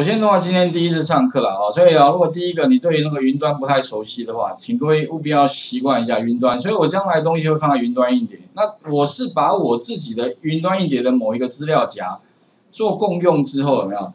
首先的话，今天第一次上课了啊，所以啊，如果第一个你对于那个云端不太熟悉的话，请各位务必要习惯一下云端。所以我将来东西会放在云端硬碟。那我是把我自己的云端硬碟的某一个资料夹做共用之后，有没有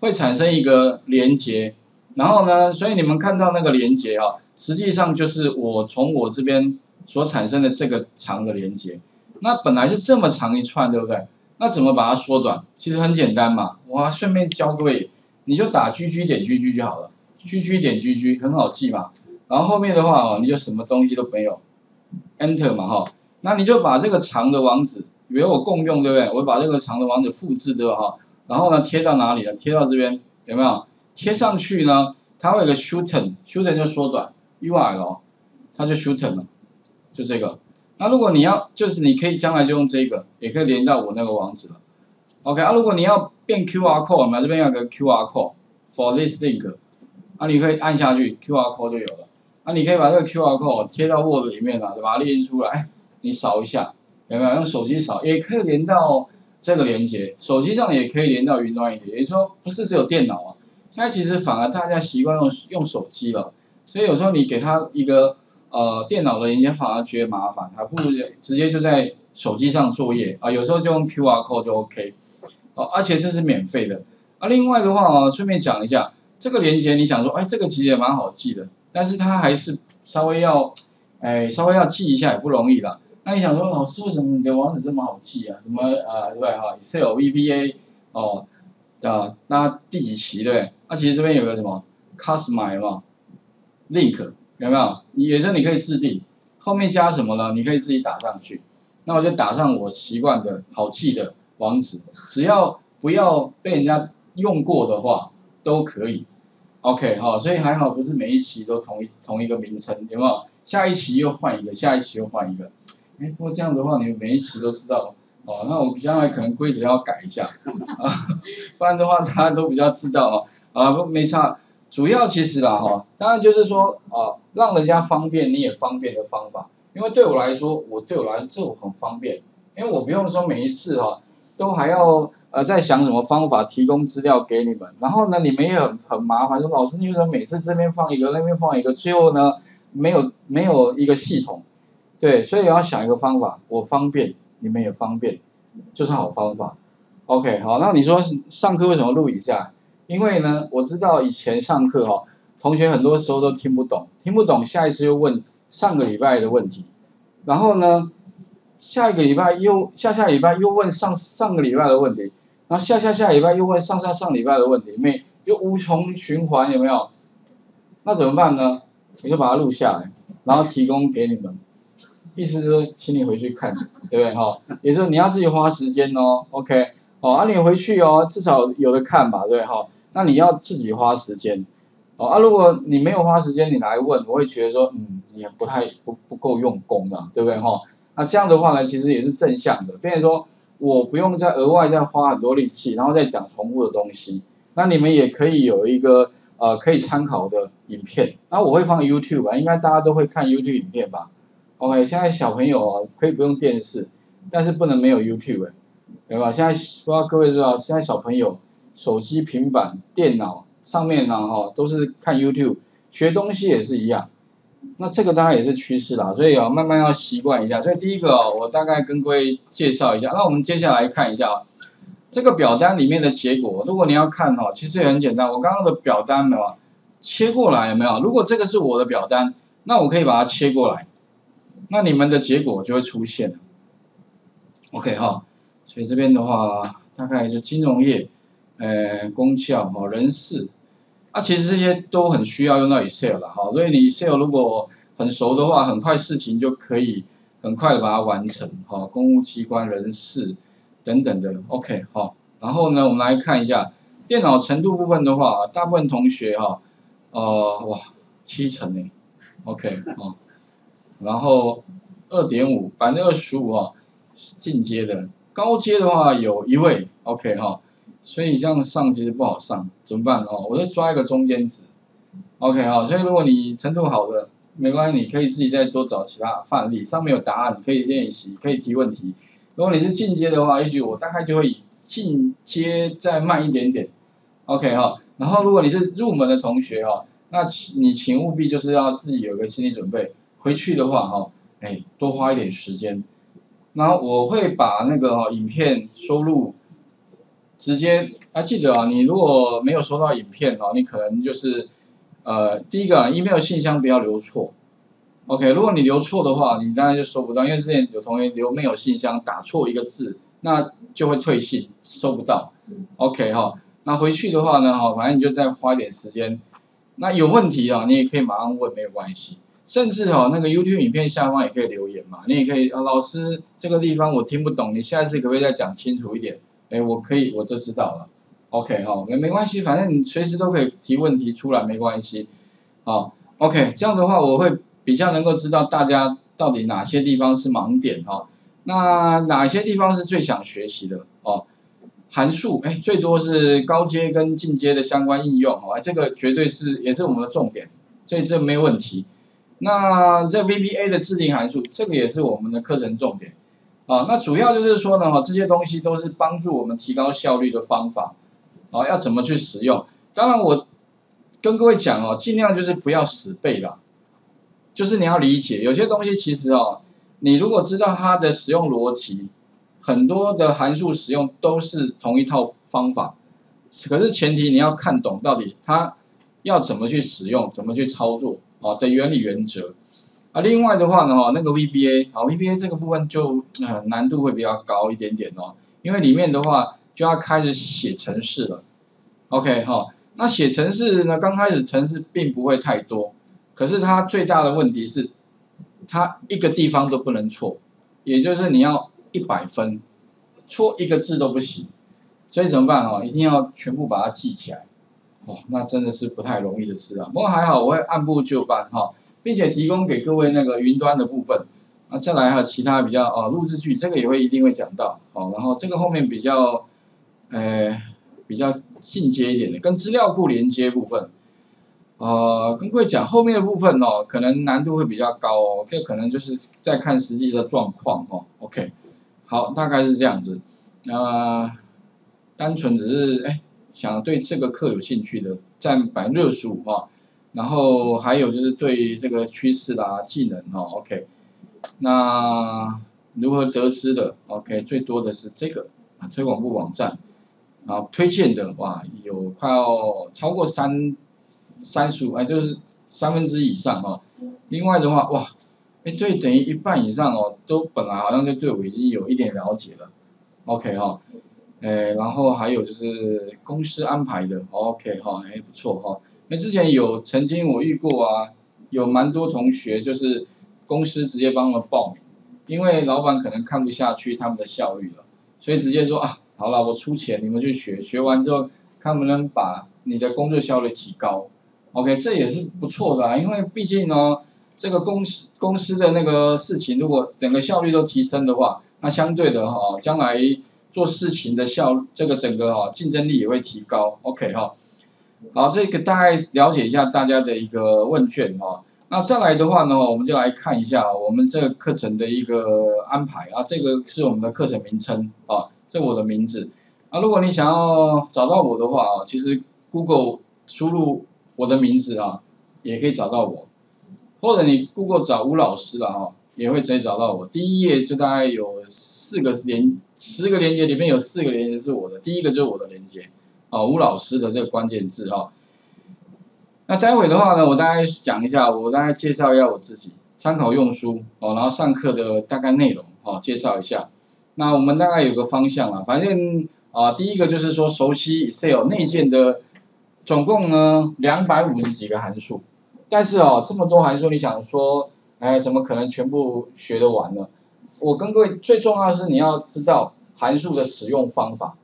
会产生一个连接？然后呢，所以你们看到那个连接啊，实际上就是我从我这边所产生的这个长的连接。那本来是这么长一串，对不对？那怎么把它缩短？其实很简单嘛，我顺便教各位，你就打 GG 点 GG 就好了，GG 点 GG 很好记嘛。然后后面的话哦，你就什么东西都没有，Enter 嘛哈。那你就把这个长的网址，以为我共用对不对？我把这个长的网址复制对吧哈？然后呢贴到哪里呢？贴到这边有没有？贴上去呢，它会有个 shorten，shorten 就缩短 URL，它就 shorten 了，就这个。那如果你要，就是你可以将来就用这个，也可以连到我那个网址了。OK 啊，如果你要变 QR code，我们这边有个 QR code for this link，啊，你可以按下去，QR code 就有了。啊，你可以把这个 QR code 贴到 Word 里面啊，把它列出来，你扫一下，有没有？用手机扫也可以连到这个连接，手机上也可以连到云端一点。也就是说，不是只有电脑啊，现在其实反而大家习惯用用手机了，所以有时候你给他一个。呃，电脑的连接反而觉得麻烦，还不如直接就在手机上作业啊。有时候就用 QR code 就 OK，而且这是免费的。啊，另外的话啊，顺便讲一下，这个连接你想说，哎，这个其实也蛮好记的，但是它还是稍微要，哎，稍微要记一下也不容易啦。那你想说，老师为什么你的网址这么好记啊？什么啊，对哈，Excel VBA 哦，啊，那第几期对？那其实这边有个什么 Customize 嘛，Link。有没有？你也是你可以制定，后面加什么呢？你可以自己打上去。那我就打上我习惯的好记的网址，只要不要被人家用过的话都可以。OK 哈，所以还好不是每一期都同一同一个名称，有没有？下一期又换一个，下一期又换一个。哎，不过这样的话，你们每一期都知道哦。那我将来可能规则要改一下啊，不然的话大家都比较知道啊。啊，不没差。主要其实啦哈，当然就是说啊，让人家方便你也方便的方法。因为对我来说，我对我来这我很方便，因为我不用说每一次哈都还要呃在想什么方法提供资料给你们。然后呢，你们也很很麻烦，说老师你为什么每次这边放一个，那边放一个，最后呢没有没有一个系统？对，所以要想一个方法，我方便你们也方便，就是好方法。OK，好，那你说上课为什么录一下？因为呢，我知道以前上课哈，同学很多时候都听不懂，听不懂，下一次又问上个礼拜的问题，然后呢，下一个礼拜又下下礼拜又问上上个礼拜的问题，然后下下下礼拜又问上上上礼拜的问题，没又无穷循环，有没有？那怎么办呢？我就把它录下来，然后提供给你们，意思是说，请你回去看，对不对哈？也是你要自己花时间哦，OK，哦，啊你回去哦，至少有的看吧，对哈？那你要自己花时间，哦啊，如果你没有花时间，你来问，我会觉得说，嗯，你不太不不够用功啊，对不对哈？那这样的话呢，其实也是正向的，变成说我不用再额外再花很多力气，然后再讲重复的东西。那你们也可以有一个呃可以参考的影片，那我会放 YouTube 吧，应该大家都会看 YouTube 影片吧？OK，现在小朋友啊可以不用电视，但是不能没有 YouTube，对吧？现在不知道各位知道，现在小朋友。手机、平板、电脑上面呢，哈，都是看 YouTube，学东西也是一样。那这个当然也是趋势啦，所以要，慢慢要习惯一下。所以第一个，我大概跟各位介绍一下。那我们接下来看一下这个表单里面的结果。如果你要看哈，其实也很简单。我刚刚的表单呢，切过来有没有？如果这个是我的表单，那我可以把它切过来，那你们的结果就会出现了。OK 哈，所以这边的话，大概就金融业。呃，公教哈，人事，啊，其实这些都很需要用到 Excel 的哈，所以你 Excel 如果很熟的话，很快事情就可以很快的把它完成哈，公务机关人事等等的，OK 哈，然后呢，我们来看一下电脑程度部分的话，大部分同学哈，呃，哇，七成呢，OK 哈，然后二点五，百分之二十五哈，进阶的，高阶的话有一位，OK 哈。所以这样上其实不好上，怎么办哦？我就抓一个中间值，OK 哈。所以如果你程度好的，没关系，你可以自己再多找其他范例，上面有答案，你可以练习，可以提问题。如果你是进阶的话，也许我大概就会进阶再慢一点点，OK 哈。然后如果你是入门的同学哈，那你请务必就是要自己有个心理准备，回去的话哈，哎，多花一点时间。然后我会把那个哈影片收录，直接啊记得啊，你如果没有收到影片哦，你可能就是呃第一个 email 信箱不要留错，OK，如果你留错的话，你当然就收不到，因为之前有同学留没有信箱打错一个字，那就会退信收不到，OK 哈，那回去的话呢哈，反正你就再花一点时间，那有问题啊，你也可以马上问没有关系。甚至哈，那个 YouTube 影片下方也可以留言嘛，你也可以啊，老师这个地方我听不懂，你下次可不可以再讲清楚一点？哎，我可以，我就知道了。OK 哈，没没关系，反正你随时都可以提问题出来，没关系。好，OK，这样的话我会比较能够知道大家到底哪些地方是盲点哈，那哪些地方是最想学习的哦？函数哎，最多是高阶跟进阶的相关应用好哦，这个绝对是也是我们的重点，所以这没问题。那这 VBA 的制定函数，这个也是我们的课程重点啊。那主要就是说呢，哈，这些东西都是帮助我们提高效率的方法啊。要怎么去使用？当然，我跟各位讲哦，尽量就是不要死背了，就是你要理解，有些东西其实哦，你如果知道它的使用逻辑，很多的函数使用都是同一套方法，可是前提你要看懂到底它要怎么去使用，怎么去操作。哦的原理原则，啊，另外的话呢，哈，那个 VBA，好，VBA 这个部分就呃难度会比较高一点点哦，因为里面的话就要开始写程式了，OK 哈，那写程式呢，刚开始程式并不会太多，可是它最大的问题是，它一个地方都不能错，也就是你要一百分，错一个字都不行，所以怎么办哦？一定要全部把它记起来。哦，那真的是不太容易的事啊。不过还好，我会按部就班哈，并且提供给各位那个云端的部分。啊，再来还有其他比较啊，录制句这个也会一定会讲到。哦，然后这个后面比较，呃，比较进阶一点的，跟资料库连接部分。呃，跟各位讲后面的部分哦，可能难度会比较高哦，这可能就是在看实际的状况哦。OK，好，大概是这样子。那单纯只是哎。想对这个课有兴趣的占百分之六十五哈，然后还有就是对这个趋势啦、技能哈，OK，那如何得知的？OK，最多的是这个啊，推广部网站，啊，推荐的哇，有快要超过三三十五哎，就是三分之以上哈。另外的话，哇，哎，对，等于一半以上哦，都本来好像就对我已经有一点了解了，OK 哈。诶，然后还有就是公司安排的，OK 哈，还不错哈。那之前有曾经我遇过啊，有蛮多同学就是公司直接帮我们报名，因为老板可能看不下去他们的效率了，所以直接说啊，好了，我出钱，你们去学，学完之后看能不能把你的工作效率提高，OK，这也是不错的啊，因为毕竟呢，这个公司公司的那个事情如果整个效率都提升的话，那相对的哈，将来。做事情的效，这个整个哈竞争力也会提高。OK 哈，好，这个大概了解一下大家的一个问卷哈。那再来的话呢，我们就来看一下我们这个课程的一个安排啊。这个是我们的课程名称啊，这我的名字啊。如果你想要找到我的话啊，其实 Google 输入我的名字啊，也可以找到我，或者你 Google 找吴老师了哈。也会直接找到我。第一页就大概有四个连，十个连接里面有四个连接是我的。第一个就是我的连接，哦，吴老师的这个关键字哈。那待会的话呢，我大概讲一下，我大概介绍一下我自己，参考用书哦，然后上课的大概内容哦，介绍一下。那我们大概有个方向啊，反正啊，第一个就是说熟悉 Excel 内建的，总共呢两百五十几个函数，但是哦，这么多函数，你想说？哎，怎么可能全部学得完呢？我跟各位最重要的是你要知道函数的使用方法，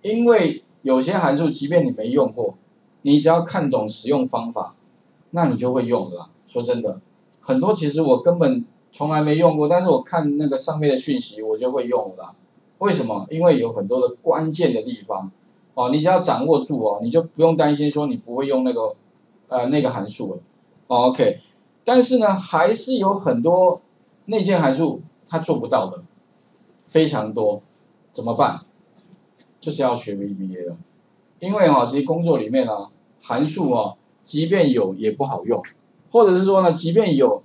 因为有些函数即便你没用过，你只要看懂使用方法，那你就会用了。说真的，很多其实我根本从来没用过，但是我看那个上面的讯息，我就会用了。为什么？因为有很多的关键的地方，哦，你只要掌握住哦，你就不用担心说你不会用那个呃那个函数了。OK。但是呢，还是有很多内建函数它做不到的，非常多，怎么办？就是要学 VBA 了，因为哈，其实工作里面呢，函数哦，即便有也不好用，或者是说呢，即便有，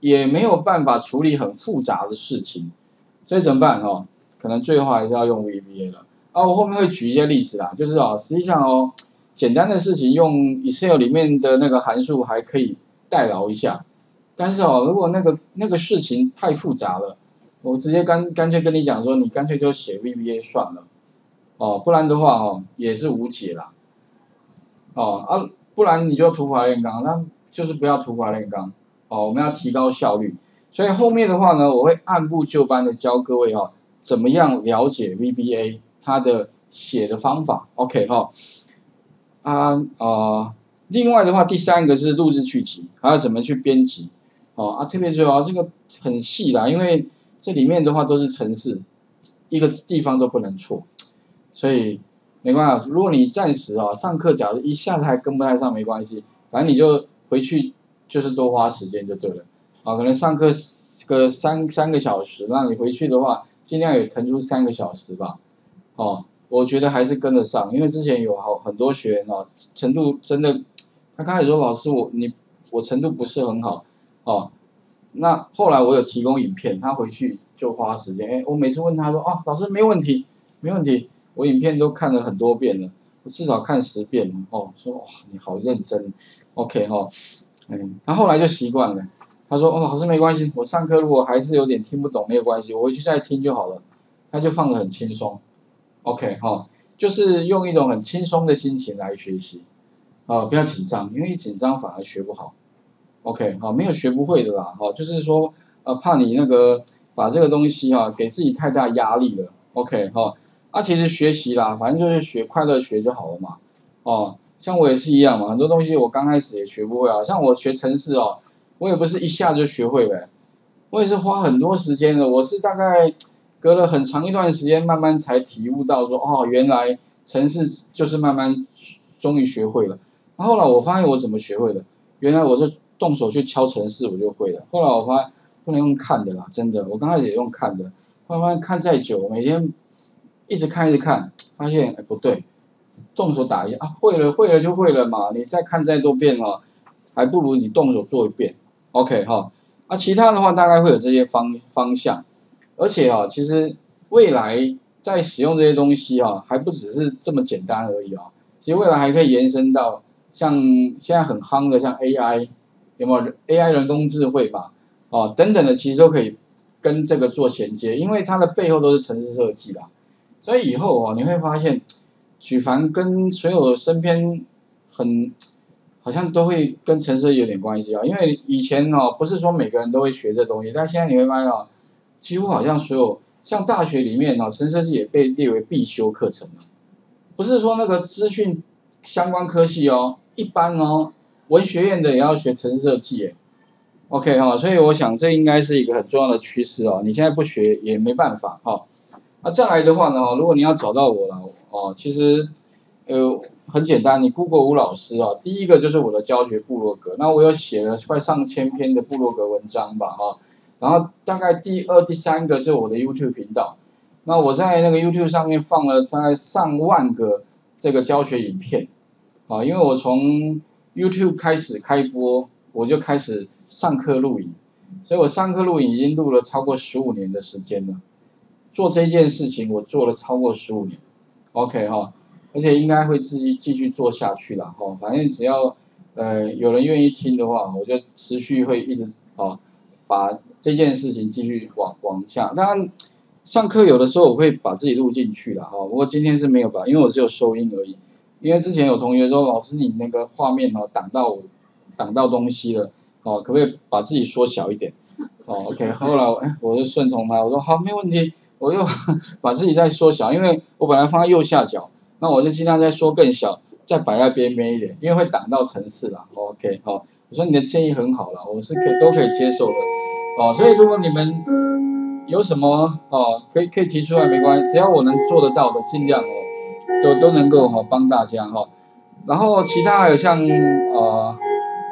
也没有办法处理很复杂的事情，所以怎么办哦？可能最后还是要用 VBA 了。啊，我后面会举一些例子啦，就是啊，实际上哦，简单的事情用 Excel 里面的那个函数还可以代劳一下，但是哦，如果那个那个事情太复杂了，我直接干干脆跟你讲说，你干脆就写 VBA 算了，哦，不然的话哦，也是无解啦。哦啊，不然你就土法炼钢，那就是不要土法炼钢。哦，我们要提高效率，所以后面的话呢，我会按部就班的教各位哦，怎么样了解 VBA 它的写的方法。OK 哈，啊啊，另外的话，第三个是录制剧集，还要怎么去编辑。哦啊，特别重要，这个很细啦，因为这里面的话都是程式，一个地方都不能错，所以。没关系，如果你暂时啊上课，假如一下子还跟不太上，没关系，反正你就回去就是多花时间就对了。啊，可能上课个三三个小时，那你回去的话，尽量也腾出三个小时吧。哦，我觉得还是跟得上，因为之前有好很多学员哦，程度真的，他开始说老师我你我程度不是很好，哦，那后来我有提供影片，他回去就花时间，哎，我每次问他说啊老师没问题，没问题。我影片都看了很多遍了，我至少看十遍了哦。说哇，你好认真，OK 哈，嗯，他后来就习惯了。他说哦，老师没关系，我上课如果还是有点听不懂没有关系，我回去再听就好了。他就放得很轻松，OK 哈，就是用一种很轻松的心情来学习，啊，不要紧张，因为一紧张反而学不好。OK 好，没有学不会的啦，哈，就是说呃，怕你那个把这个东西哈给自己太大压力了，OK 哈。啊其实学习啦，反正就是学快乐学就好了嘛。哦，像我也是一样嘛，很多东西我刚开始也学不会啊。像我学程式哦，我也不是一下就学会呗，我也是花很多时间的。我是大概隔了很长一段时间，慢慢才体悟到说，哦，原来程式就是慢慢终于学会了。然后来我发现我怎么学会的，原来我就动手去敲程式，我就会了。后来我发现不能用看的啦，真的，我刚开始也用看的，慢慢看再久，每天。一直看一直看，发现哎不对，动手打一下啊，会了会了就会了嘛，你再看再多遍哦，还不如你动手做一遍，OK 哈，啊其他的话大概会有这些方方向，而且啊其实未来在使用这些东西啊，还不只是这么简单而已啊，其实未来还可以延伸到像现在很夯的像 AI 有没有 AI 人工智慧吧，哦等等的其实都可以跟这个做衔接，因为它的背后都是城市设计啦。所以以后哦，你会发现，举凡跟所有身边很，好像都会跟城市有点关系啊。因为以前哦，不是说每个人都会学这东西，但现在你会发现哦，几乎好像所有像大学里面哦，城市设计也被列为必修课程了。不是说那个资讯相关科系哦，一般哦，文学院的也要学城市设计。OK 哈，所以我想这应该是一个很重要的趋势哦。你现在不学也没办法哈。那再来的话呢，如果你要找到我了，哦，其实，呃，很简单，你 Google 吴老师啊，第一个就是我的教学部落格，那我有写了快上千篇的部落格文章吧，哈，然后大概第二、第三个是我的 YouTube 频道，那我在那个 YouTube 上面放了大概上万个这个教学影片，啊，因为我从 YouTube 开始开播，我就开始上课录影，所以我上课录影已经录了超过十五年的时间了。做这件事情，我做了超过十五年，OK 哈，而且应该会自己继续做下去了哈。反正只要呃有人愿意听的话，我就持续会一直啊把这件事情继续往往下。当然上课有的时候我会把自己录进去了哈，不过今天是没有把，因为我只有收音而已。因为之前有同学说，老师你那个画面哦挡到我挡到东西了，哦可不可以把自己缩小一点？哦 OK，后来我就顺从他，我说好没问题。我又 把自己再缩小，因为我本来放在右下角，那我就尽量再缩更小，再摆在边边一点，因为会挡到城市啦。OK，好，我说你的建议很好了，我是可都可以接受的。哦，所以如果你们有什么哦，可以可以提出来没关系，只要我能做得到的，尽量哦，都都能够哈帮大家哈。然后其他还有像呃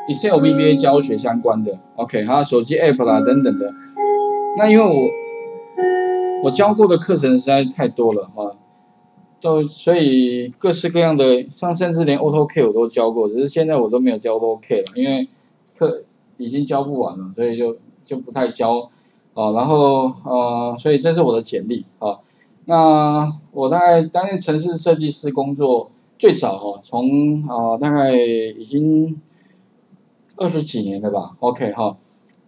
Excel VBA 教学相关的，OK，还有手机 App 啦等等的，那因为我。我教过的课程实在太多了哈，都所以各式各样的，像甚至连 Auto K 我都教过，只是现在我都没有教 Auto K 了，因为课已经教不完了，所以就就不太教啊。然后呃，所以这是我的简历啊。那我大概担任城市设计师工作最早哈，从啊大概已经二十几年了吧，OK 哈。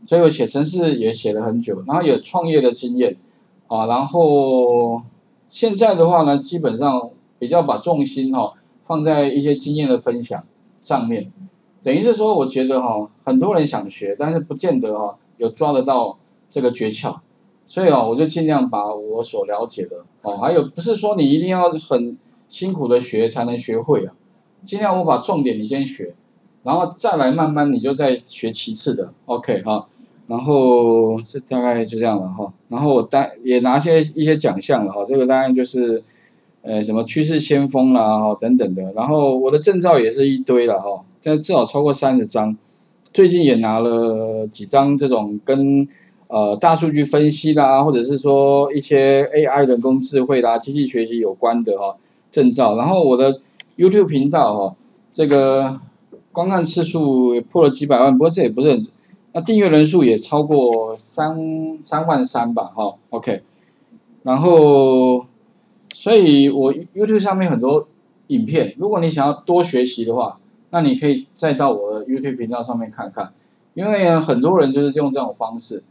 所以我写城市也写了很久，然后有创业的经验啊，然后现在的话呢，基本上比较把重心哈放在一些经验的分享上面，等于是说，我觉得哈很多人想学，但是不见得哈有抓得到这个诀窍，所以啊，我就尽量把我所了解的哦，还有不是说你一定要很辛苦的学才能学会啊，尽量我把重点你先学，然后再来慢慢你就再学其次的，OK 哈。然后这大概就这样了哈，然后我单也拿些一些奖项了哈，这个当然就是，呃，什么趋势先锋啦哈等等的，然后我的证照也是一堆了哈，这至少超过三十张，最近也拿了几张这种跟呃大数据分析啦，或者是说一些 AI 人工智慧啦、机器学习有关的哈证照，然后我的 YouTube 频道哈，这个观看次数也破了几百万，不过这也不是很。那订阅人数也超过三三万三吧，哈，OK，然后，所以我 YouTube 上面很多影片，如果你想要多学习的话，那你可以再到我的 YouTube 频道上面看看，因为很多人就是用这种方式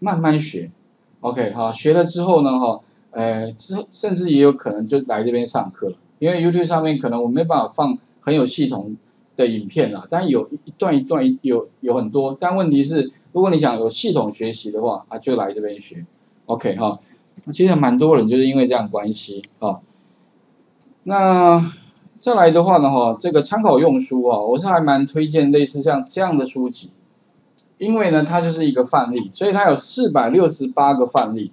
慢慢学，OK，好，学了之后呢，哈，呃，之甚至也有可能就来这边上课了，因为 YouTube 上面可能我没办法放很有系统。的影片啦，但有一段一段有有很多，但问题是，如果你想有系统学习的话，啊，就来这边学，OK 哈。其实蛮多人就是因为这样关系啊。那再来的话呢，哈，这个参考用书啊，我是还蛮推荐类似像这样的书籍，因为呢，它就是一个范例，所以它有四百六十八个范例，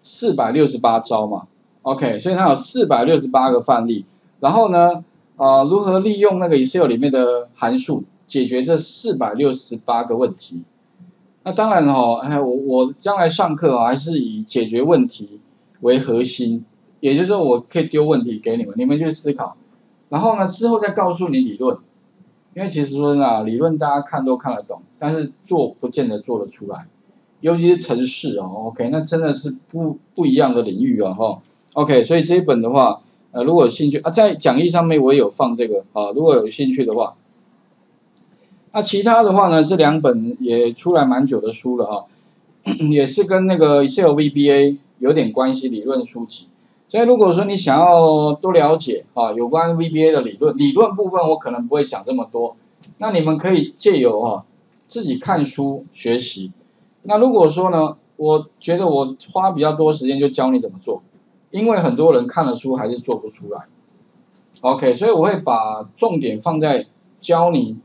四百六十八招嘛，OK，所以它有四百六十八个范例，然后呢。啊，如何利用那个 Excel 里面的函数解决这四百六十八个问题？那当然哈，哎，我我将来上课还是以解决问题为核心，也就是说，我可以丢问题给你们，你们去思考，然后呢，之后再告诉你理论。因为其实说呢，理论大家看都看得懂，但是做不见得做得出来，尤其是城市哦，OK，那真的是不不一样的领域啊，哈，OK，所以这一本的话。呃，如果有兴趣啊，在讲义上面我也有放这个啊，如果有兴趣的话，那其他的话呢，这两本也出来蛮久的书了哈，也是跟那个 Excel VBA 有点关系理论书籍，所以如果说你想要多了解啊，有关 VBA 的理论，理论部分我可能不会讲这么多，那你们可以借由啊自己看书学习，那如果说呢，我觉得我花比较多时间就教你怎么做。因为很多人看了书还是做不出来，OK，所以我会把重点放在教你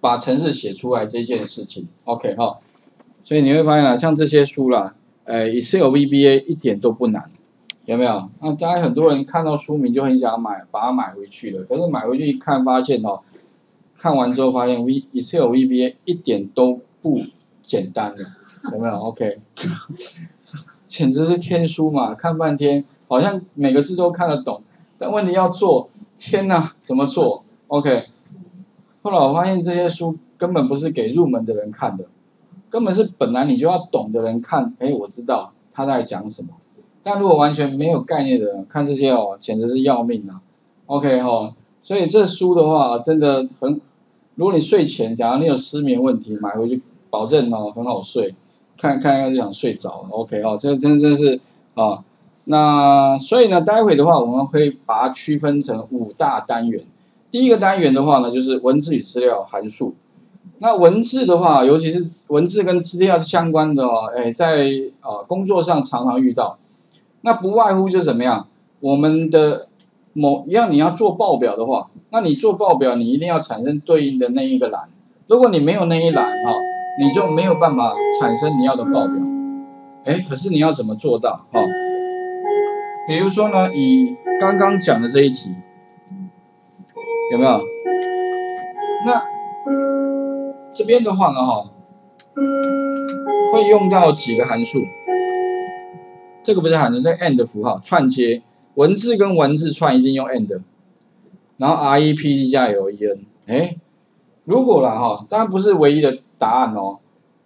把程式写出来这件事情，OK 哈，所以你会发现啊，像这些书啦，呃，Excel VBA 一点都不难，有没有？那当然很多人看到书名就很想买，把它买回去了，可是买回去一看发现哦，看完之后发现 V Excel VBA 一点都不简单的，有没有？OK。简直是天书嘛！看半天，好像每个字都看得懂，但问题要做，天哪，怎么做？OK。后来我发现这些书根本不是给入门的人看的，根本是本来你就要懂的人看。哎，我知道他在讲什么，但如果完全没有概念的人看这些哦，简直是要命啊！OK 哈，所以这书的话真的很，如果你睡前，假如你有失眠问题，买回去保证哦很好睡。看看一下就想睡着了，OK 哦，这真真是啊，那所以呢，待会的话我们会把它区分成五大单元。第一个单元的话呢，就是文字与资料函数。那文字的话，尤其是文字跟资料相关的哦，哎，在啊工作上常常遇到。那不外乎就怎么样，我们的某一样你要做报表的话，那你做报表你一定要产生对应的那一个栏。如果你没有那一栏哈。你就没有办法产生你要的报表，哎，可是你要怎么做到？哈，比如说呢，以刚刚讲的这一题，有没有？那这边的话呢，哈，会用到几个函数？这个不是函数，是 AND 符号串接。文字跟文字串一定用 and，然后 R E P T 加 L E N，哎，如果啦哈，当然不是唯一的答案哦，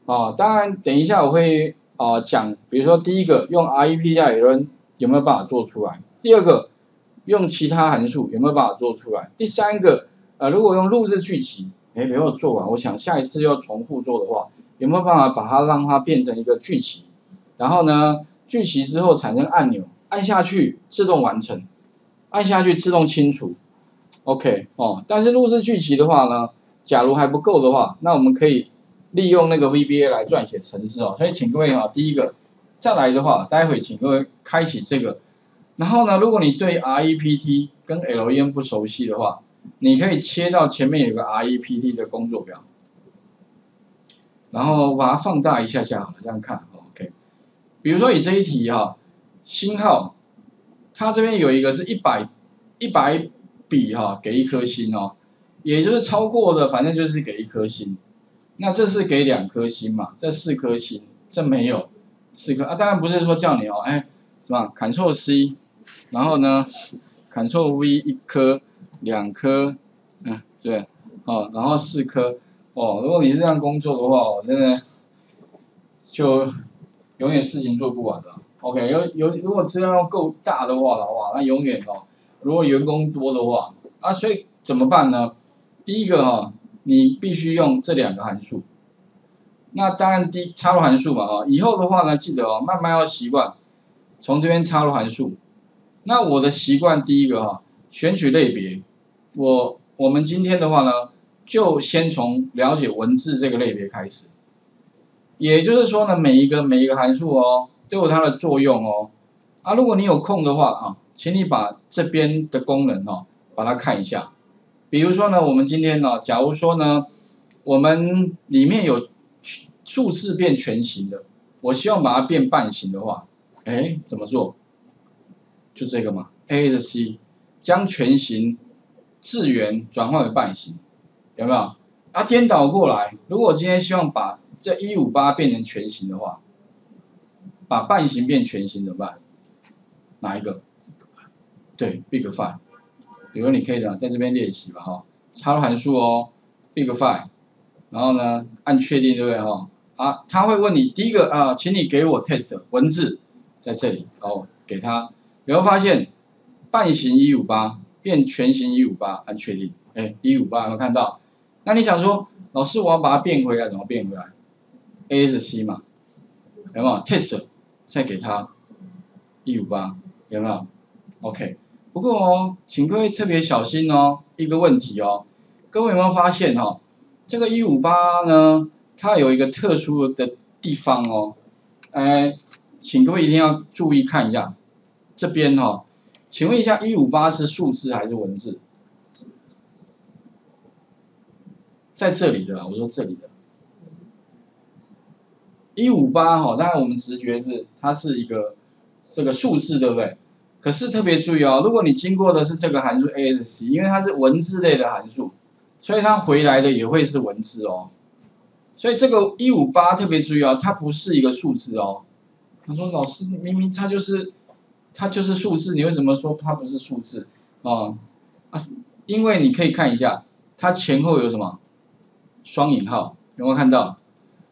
啊，当然等一下我会啊讲，比如说第一个用 R E P 加 L E N 有没有办法做出来？第二个用其他函数有没有办法做出来？第三个，呃，如果用录制句集，哎，没有做完，我想下一次要重复做的话，有没有办法把它让它变成一个句集？然后呢，聚齐之后产生按钮，按下去自动完成，按下去自动清除，OK 哦。但是录制聚齐的话呢，假如还不够的话，那我们可以利用那个 VBA 来撰写程式哦。所以请各位哈，第一个再来的话，待会请各位开启这个。然后呢，如果你对 REPT 跟 LEN 不熟悉的话，你可以切到前面有个 REPT 的工作表，然后把它放大一下下好了，这样看 OK。比如说以这一题哈，星号，它这边有一个是一百一百笔哈，给一颗星哦，也就是超过的，反正就是给一颗星。那这是给两颗星嘛？这四颗星，这没有四颗啊。当然不是说叫你哦，哎，是吧？Ctrl C，然后呢，Ctrl V 一颗，两颗，嗯，对，哦，然后四颗，哦，如果你是这样工作的话，我真的就。永远事情做不完的，OK，有有如果质量够大的话的话，那永远哦，如果员工多的话，啊，所以怎么办呢？第一个哈，你必须用这两个函数。那当然第插入函数嘛，啊，以后的话呢，记得哦，慢慢要习惯从这边插入函数。那我的习惯第一个哈，选取类别，我我们今天的话呢，就先从了解文字这个类别开始。也就是说呢，每一个每一个函数哦，都有它的作用哦。啊，如果你有空的话啊，请你把这边的功能哦，把它看一下。比如说呢，我们今天呢，假如说呢，我们里面有数字变全形的，我希望把它变半形的话，哎，怎么做？就这个嘛，A S C，将全形字元转换为半形，有没有？啊，颠倒过来，如果今天希望把这一五八变成全形的话，把半形变全形怎么办？哪一个？对，big five。比如你可以呢，在这边练习吧，哈，插入函数哦，big five，然后呢，按确定，对不对，哈？啊，他会问你第一个啊，请你给我 test 文字在这里，哦，给他，你会发现半形一五八变全形一五八，按确定，哎，一五八有没有看到？那你想说，老师我要把它变回来，怎么变回来？A S C 嘛，有没有？Test 再给他一五八，有没有？OK。不过哦，请各位特别小心哦，一个问题哦，各位有没有发现哈？这个一五八呢，它有一个特殊的地方哦，哎，请各位一定要注意看一下这边哈。请问一下，一五八是数字还是文字？在这里的，我说这里的。一五八哈，当然我们直觉是它是一个这个数字，对不对？可是特别注意哦，如果你经过的是这个函数 A S C，因为它是文字类的函数，所以它回来的也会是文字哦。所以这个一五八特别注意哦，它不是一个数字哦。他说老师明明它就是它就是数字，你为什么说它不是数字哦？啊，因为你可以看一下，它前后有什么双引号，有没有看到？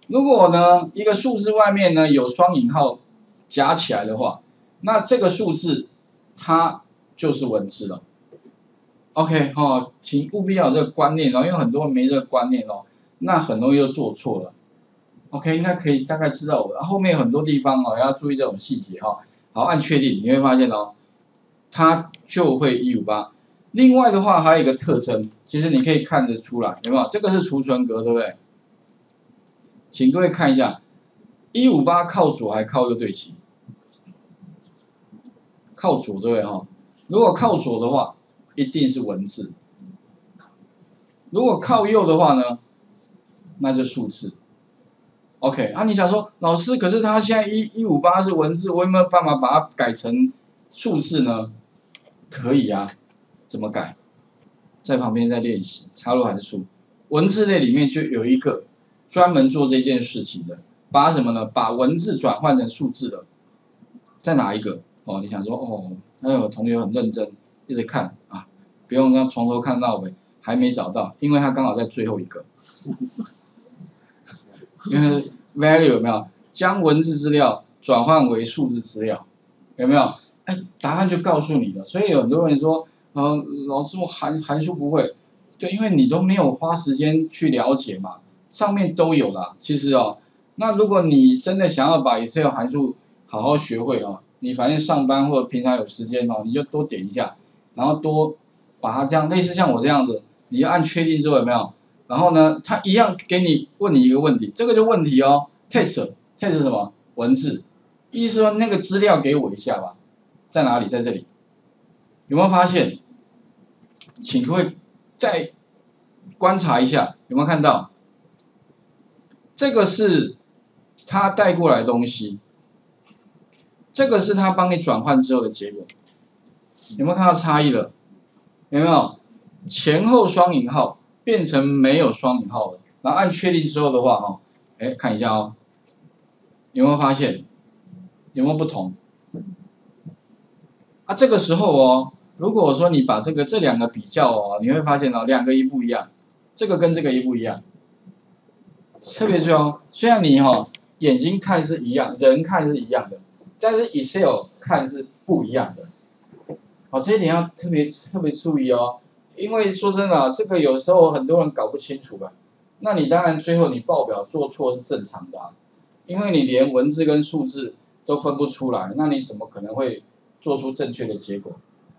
如果呢，一个数字外面呢有双引号夹起来的话，那这个数字它就是文字了。OK 哈，请务必要有这个观念哦，因为很多人没这个观念哦，那很容易就做错了。OK，应该可以大概知道我后面很多地方哦要注意这种细节哈。好，按确定，你会发现哦，它就会一五八。另外的话还有一个特征，其实你可以看得出来，有没有？这个是储存格，对不对？请各位看一下，一五八靠左还靠右对齐？靠左对不对哈？如果靠左的话，一定是文字；如果靠右的话呢，那就数字。OK，啊，你想说，老师，可是他现在一一五八是文字，我有没有办法把它改成数字呢？可以啊，怎么改？在旁边在练习，插入函数，文字类里面就有一个。专门做这件事情的，把什么呢？把文字转换成数字的，在哪一个？哦，你想说哦，那有同学很认真，一直看啊，不用让从头看到尾，还没找到，因为他刚好在最后一个。因为 value 有没有将文字资料转换为数字资料，有没有？哎，答案就告诉你了。所以有很多人说，呃，老师我函函数不会，对，因为你都没有花时间去了解嘛，上面都有啦。其实哦，那如果你真的想要把 Excel 函数好好学会哦，你反正上班或者平常有时间哦，你就多点一下，然后多把它这样类似像我这样子，你要按确定之后有没有？然后呢，他一样给你问你一个问题，这个就问题哦，test，test 什么？文字，意思说那个资料给我一下吧，在哪里？在这里，有没有发现？请各位再观察一下，有没有看到？这个是他带过来东西，这个是他帮你转换之后的结果，有没有看到差异了？有没有？前后双引号。变成没有双引号了，然后按确定之后的话，哈，哎，看一下哦，有没有发现有没有不同？啊，这个时候哦，如果说你把这个这两个比较哦，你会发现哦，两个一不一样，这个跟这个一不一样，特别注意哦，虽然你哈眼睛看是一样，人看是一样的，但是 Excel 看是不一样的，好，这一点要特别特别注意哦。因为说真的，这个有时候很多人搞不清楚吧？那你当然最后你报表做错是正常的啊，因为你连文字跟数字都分不出来，那你怎么可能会做出正确的结果？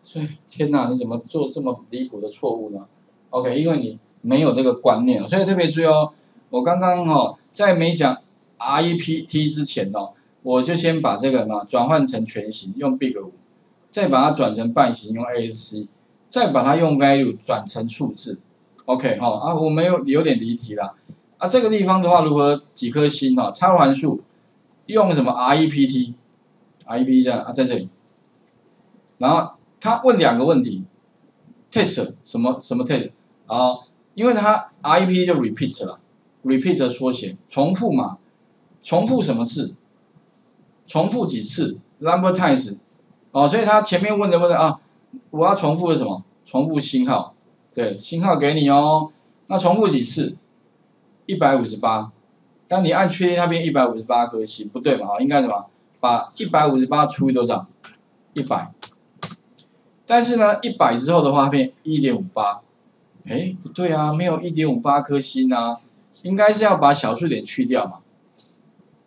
所以天哪，你怎么做这么离谱的错误呢？OK，因为你没有这个观念，所以特别注意哦。我刚刚哈在没讲 REPT 之前哦，我就先把这个呢转换成全形用 Big 五，再把它转成半形用 ASC。再把它用 value 转成数字，OK 哈啊，我们有有点离题了啊，这个地方的话如何几颗星哈？插入函数用什么 REPT，REPT 这样啊在这里，然后他问两个问题，test 什么什么 test 啊？因为它 REPT 就 repeat 了，repeat 的缩写，重复嘛，重复什么字？重复几次？number times 哦，所以他前面问的问的啊。我要重复的什么？重复星号，对，星号给你哦。那重复几次？一百五十八。当你按确定，它变一百五十八颗星，不对嘛？应该什么？把一百五十八除以多少？一百。但是呢，一百之后的话变一点五八。哎，不对啊，没有一点五八颗星啊，应该是要把小数点去掉嘛。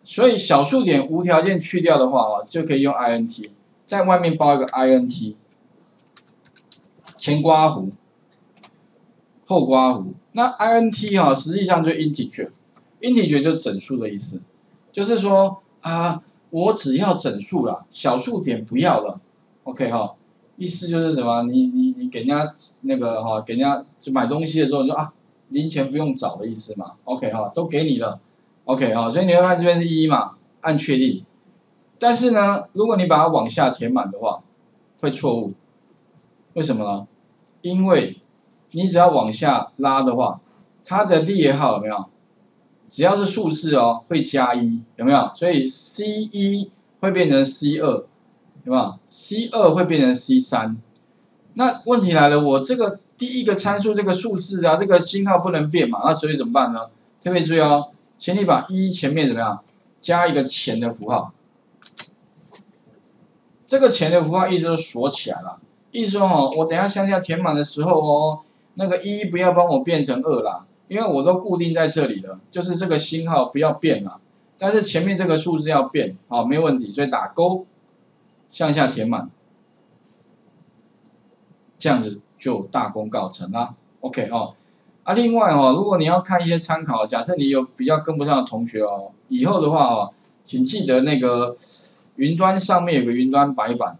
所以小数点无条件去掉的话哦，就可以用 int，在外面包一个 int。前刮弧，后刮弧。那 int 哈，实际上就 integer，integer 就整数的意思，就是说啊，我只要整数了，小数点不要了。OK 哈，意思就是什么？你你你给人家那个哈，给人家就买东西的时候，你说啊，零钱不用找的意思嘛。OK 哈，都给你了。OK 哈，所以你会看这边是一嘛，按确定。但是呢，如果你把它往下填满的话，会错误。为什么呢？因为你只要往下拉的话，它的列号有没有？只要是数字哦，会加一，有没有？所以 C 一会变成 C 二，有没有？C 二会变成 C 三。那问题来了，我这个第一个参数这个数字啊，这个星号不能变嘛？那所以怎么办呢？特别注意哦，请你把一前面怎么样？加一个前的符号。这个前的符号意思就锁起来了。意思说哦，我等下向下填满的时候哦，那个一不要帮我变成二啦，因为我都固定在这里了，就是这个星号不要变了，但是前面这个数字要变，好，没问题，所以打勾，向下填满，这样子就大功告成了，OK 哦，啊，另外哦，如果你要看一些参考，假设你有比较跟不上的同学哦，以后的话哦，请记得那个云端上面有个云端白板。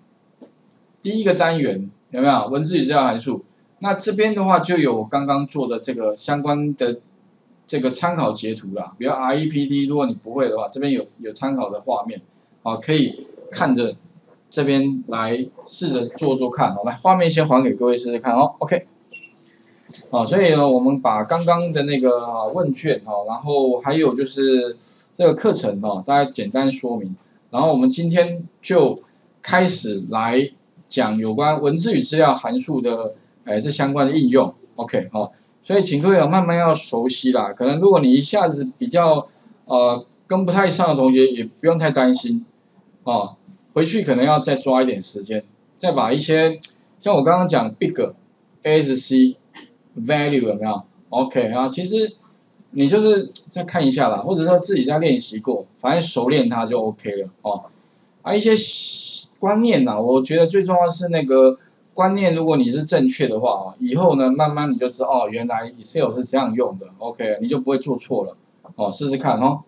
第一个单元有没有文字与资料函数？那这边的话就有我刚刚做的这个相关的这个参考截图啦。比如 REPT，如果你不会的话，这边有有参考的画面，啊，可以看着这边来试着做做看。好，来画面先还给各位试试看哦。OK，好，所以呢，我们把刚刚的那个问卷哈，然后还有就是这个课程哈，大家简单说明。然后我们今天就。开始来讲有关文字与资料函数的，哎，这相关的应用，OK，好，所以请各位要慢慢要熟悉啦。可能如果你一下子比较呃跟不太上的同学，也不用太担心，啊，回去可能要再抓一点时间，再把一些像我刚刚讲 big ASC value 有没有？OK 啊，其实你就是再看一下啦，或者说自己再练习过，反正熟练它就 OK 了哦。啊，一些观念呐，我觉得最重要是那个观念，如果你是正确的话啊，以后呢，慢慢你就知道哦，原来 Excel 是这样用的，OK，你就不会做错了哦，试试看哦。